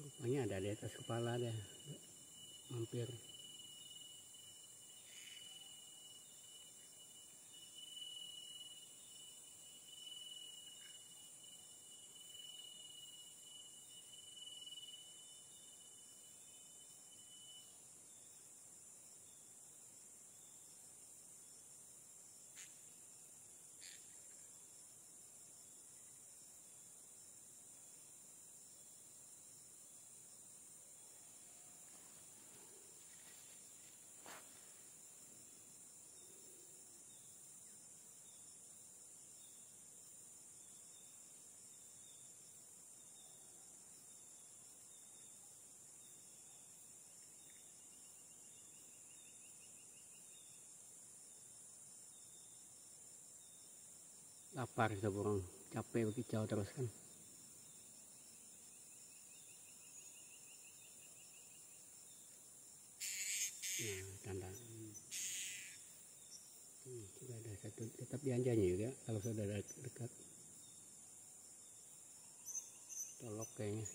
Rupanya ada di atas kepala deh. Mampir. Lapar kita burung capek berkicau terus kan. Nah tanda. Hmm, juga ada satu tetap dianjanya juga kalau sudah dekat. Tolok kayaknya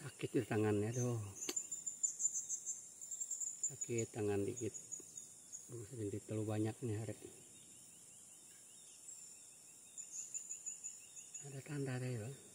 sakit di tangannya tuh sakit tangan dikit. Sedikit terlalu banyak nih hari. Ada tanda deh ya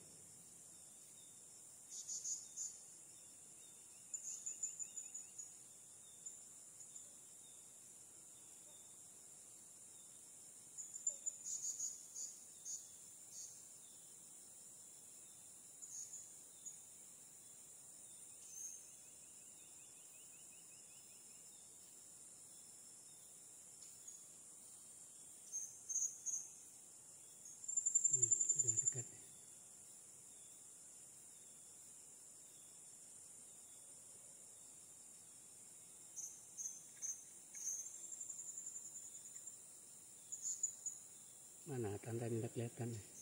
kelihatan.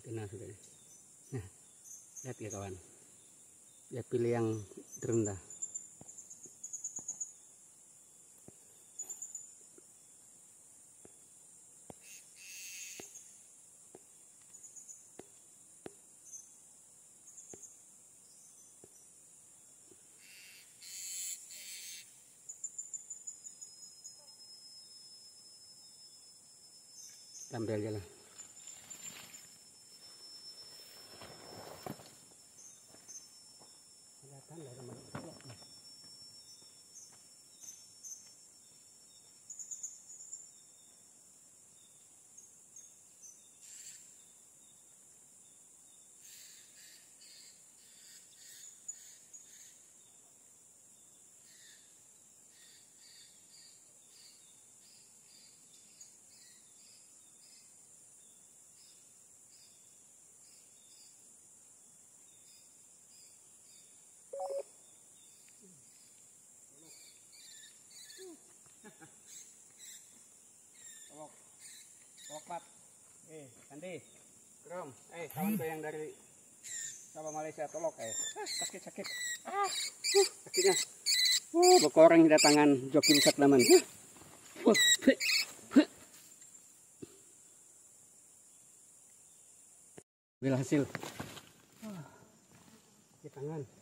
Kena sudah. Nah, lihat ya kawan. Dia pilih yang terendah. Ambil aja Eh, Sandi. Krom. Eh, kawanku yang dari Sabah Malaysia tolok eh. Ah, sakit sakit. Ah, uh, sakitnya. Uh, berkoreng di tangan joki besar laman. Uh. Bila hasil. Di tangan.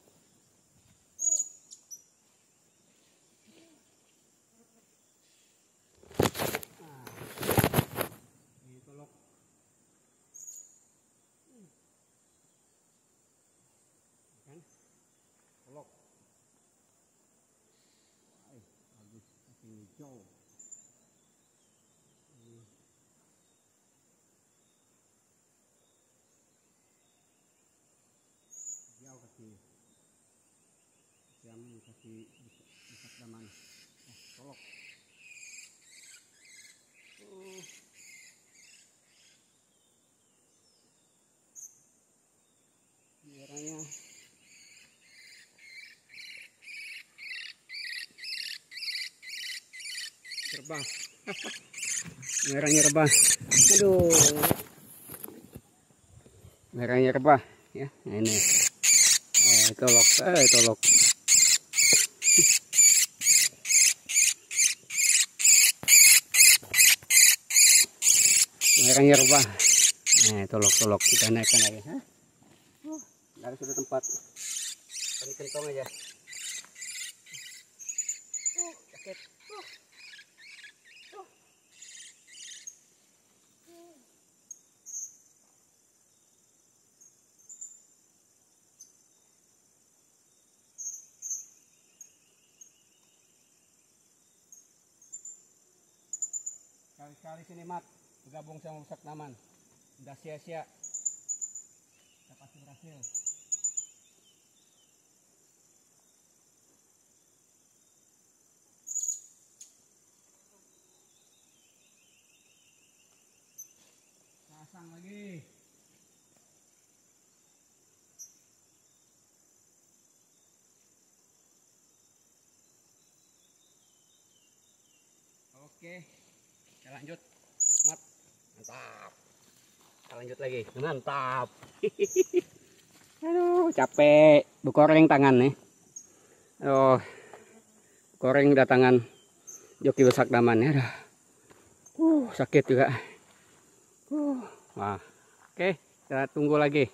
Kasih bisa daman oh, tolok uh. merahnya terbang merahnya rebah aduh. Merahnya rebah ya. Ini. Eh, tolok eh tolok merahnya rebah eh tolok tolok kita naikkan lagi? Uh, dari sudah tempat kentong aja. Kali-kali sini mat bergabung sama Ustaz Naman. Udah sia-sia. Kita pasti berhasil. Pasang lagi. Oke, kita lanjut. Mantap. Kita lanjut lagi, mantap. Aduh, capek. Bekoreng tangan nih. Oh, koreng datangan joki besak daman ya. Uh, sakit juga. Uh, wah. Oke, kita tunggu lagi.